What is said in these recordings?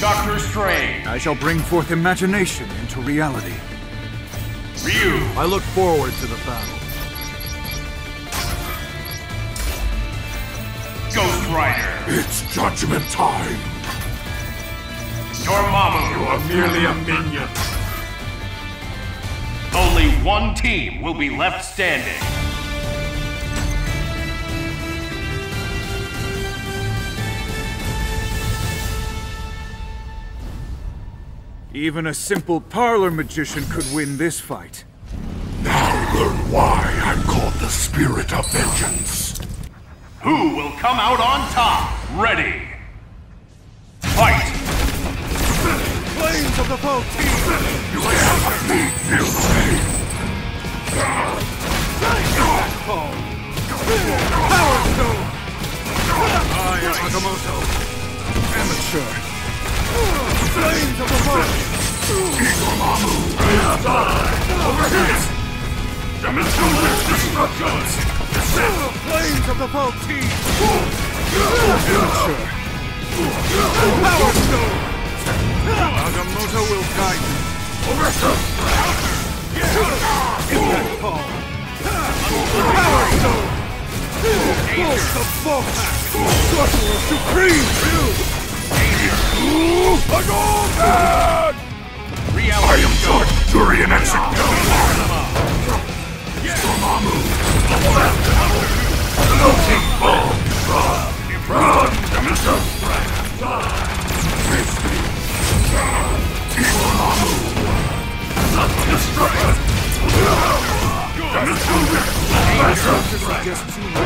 Doctor Strange. I shall bring forth imagination into reality. Ryu. I look forward to the battle. Ghost Rider. It's judgment time! Dormammu. You are merely a minion! Only one team will be left standing. Even a simple parlor magician could win this fight. Now learn why I'm called the Spirit of Vengeance. Who will come out on top? Ready. Fight! Flames of the Faltine! You cannot me feel the pain! Power Stone! I am Agamotto. Amateur. Of the foe! Dimensional destructions! Flames of the foe team! Amateur. Power Stone! Agamotto will guide you. Impact Ball! Power Stone! Pulse of Volpack! Sorcerer Supreme! Agamotto! I am Dark Durian Executioner! Dormammu! Floating ball! Run! Run! Me! Dormammu! Destruction! Dimension!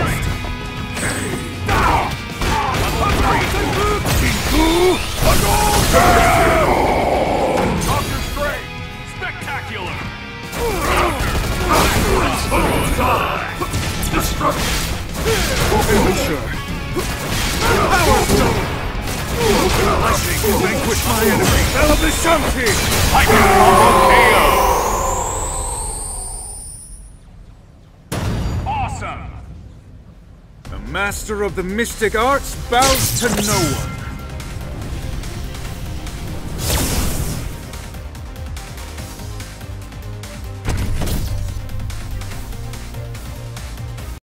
Destruction! Power Stone! Can vanquish my enemy. Titan Combo KO. Awesome. The master of the mystic arts bows to no one.